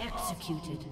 Executed.